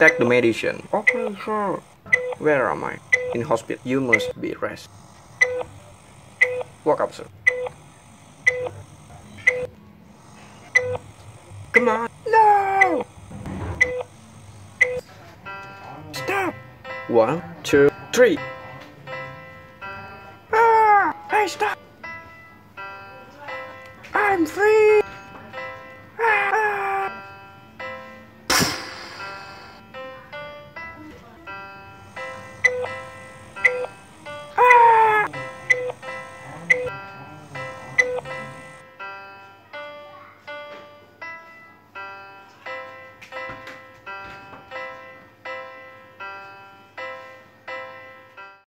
Take the medicine. Okay, sir. Where am I? In hospital. You must be rest. Walk up, sir. Come on. No! Stop! One, two, three. Ah! Hey, stop! I'm free!